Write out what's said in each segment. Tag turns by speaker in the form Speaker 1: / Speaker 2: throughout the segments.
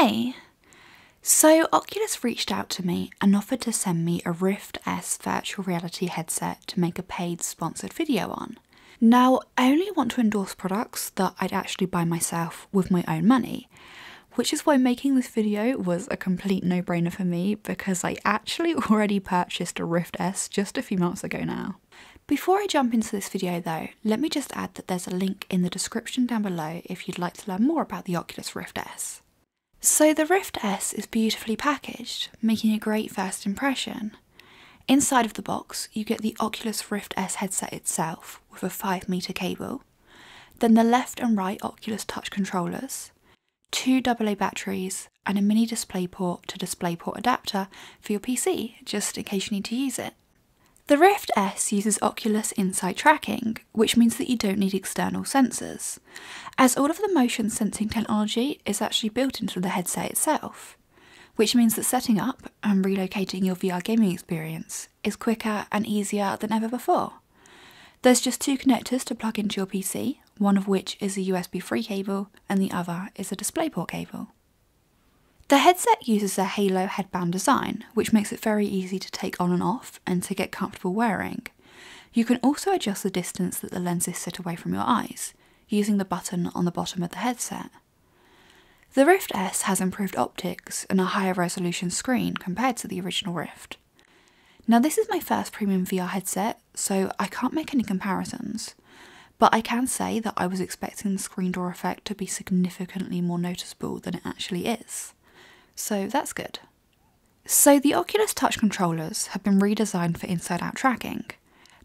Speaker 1: Hey! So, Oculus reached out to me and offered to send me a Rift S virtual reality headset to make a paid sponsored video on. Now, I only want to endorse products that I'd actually buy myself with my own money, which is why making this video was a complete no brainer for me because I actually already purchased a Rift S just a few months ago now. Before I jump into this video though, let me just add that there's a link in the description down below if you'd like to learn more about the Oculus Rift S. So the Rift S is beautifully packaged, making a great first impression. Inside of the box, you get the Oculus Rift S headset itself with a 5 meter cable, then the left and right Oculus touch controllers, two AA batteries, and a mini DisplayPort to DisplayPort adapter for your PC, just in case you need to use it. The Rift S uses Oculus Insight tracking, which means that you don't need external sensors, as all of the motion sensing technology is actually built into the headset itself, which means that setting up and relocating your VR gaming experience is quicker and easier than ever before. There's just two connectors to plug into your PC, one of which is a USB 3 cable and the other is a DisplayPort cable. The headset uses a halo headband design, which makes it very easy to take on and off and to get comfortable wearing. You can also adjust the distance that the lenses sit away from your eyes, using the button on the bottom of the headset. The Rift S has improved optics and a higher resolution screen compared to the original Rift. Now, this is my first premium VR headset, so I can't make any comparisons, but I can say that I was expecting the screen door effect to be significantly more noticeable than it actually is so that's good. So the Oculus Touch controllers have been redesigned for inside out tracking.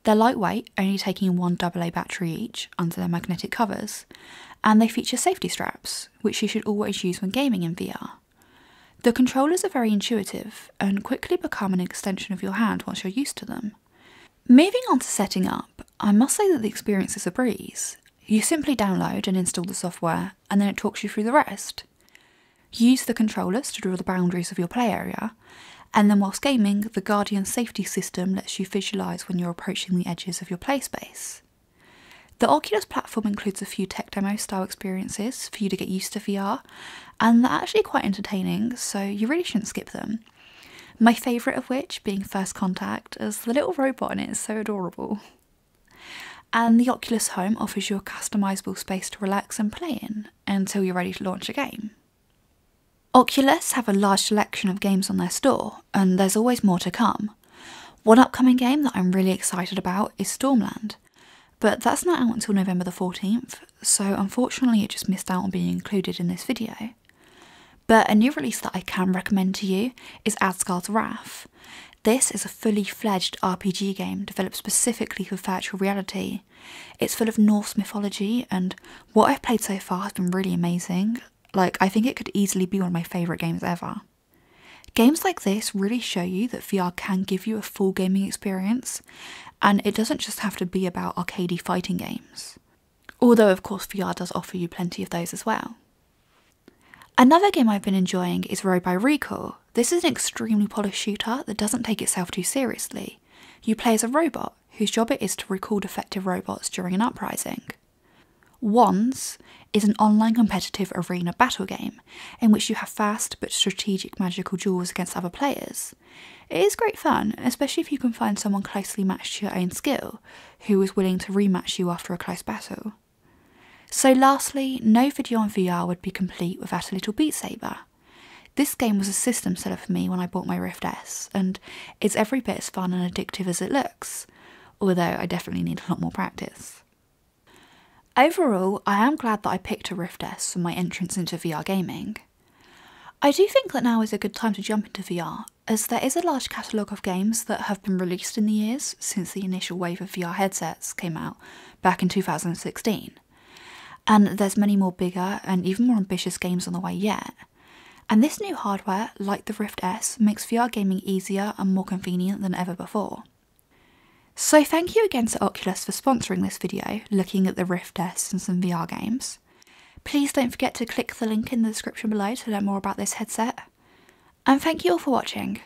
Speaker 1: They're lightweight, only taking one AA battery each under their magnetic covers, and they feature safety straps, which you should always use when gaming in VR. The controllers are very intuitive and quickly become an extension of your hand once you're used to them. Moving on to setting up, I must say that the experience is a breeze. You simply download and install the software, and then it talks you through the rest. Use the controllers to draw the boundaries of your play area, and then whilst gaming, the Guardian safety system lets you visualise when you're approaching the edges of your play space. The Oculus platform includes a few tech demo style experiences for you to get used to VR, and they're actually quite entertaining, so you really shouldn't skip them. My favourite of which being First Contact, as the little robot in it is so adorable. And the Oculus Home offers you a customisable space to relax and play in until you're ready to launch a game. Oculus have a large selection of games on their store, and there's always more to come. One upcoming game that I'm really excited about is Stormland, but that's not out until November the 14th, so unfortunately it just missed out on being included in this video. But a new release that I can recommend to you is Asgard's Wrath. This is a fully fledged RPG game developed specifically for virtual reality. It's full of Norse mythology, and what I've played so far has been really amazing. Like, I think it could easily be one of my favourite games ever. Games like this really show you that VR can give you a full gaming experience, and it doesn't just have to be about arcadey fighting games. Although, of course, VR does offer you plenty of those as well. Another game I've been enjoying is Robo Recall. This is an extremely polished shooter that doesn't take itself too seriously. You play as a robot whose job it is to recall defective robots during an uprising. Wands is an online competitive arena battle game in which you have fast but strategic magical duels against other players. It is great fun, especially if you can find someone closely matched to your own skill who is willing to rematch you after a close battle. So, lastly, no video on VR would be complete without a little Beat Saber. This game was a system seller for me when I bought my Rift S, and it's every bit as fun and addictive as it looks, although I definitely need a lot more practice. Overall, I am glad that I picked a Rift S for my entrance into VR gaming. I do think that now is a good time to jump into VR, as there is a large catalogue of games that have been released in the years since the initial wave of VR headsets came out back in 2016. And there's many more bigger and even more ambitious games on the way yet. And this new hardware, like the Rift S, makes VR gaming easier and more convenient than ever before. So thank you again to Oculus for sponsoring this video, looking at the Rift S and some VR games. Please don't forget to click the link in the description below to learn more about this headset. And thank you all for watching.